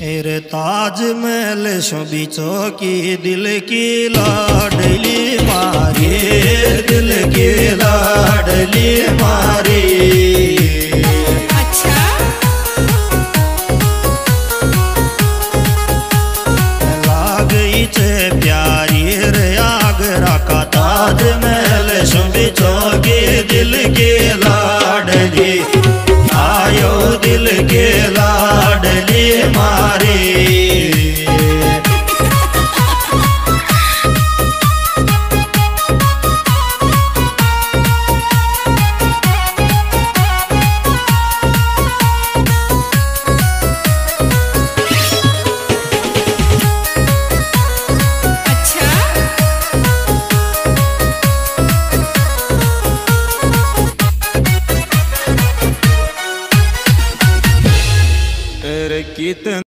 एर ताजमहल सभी चौकी दिल की लाडली मारी दिल की लाडली मारी। que tanto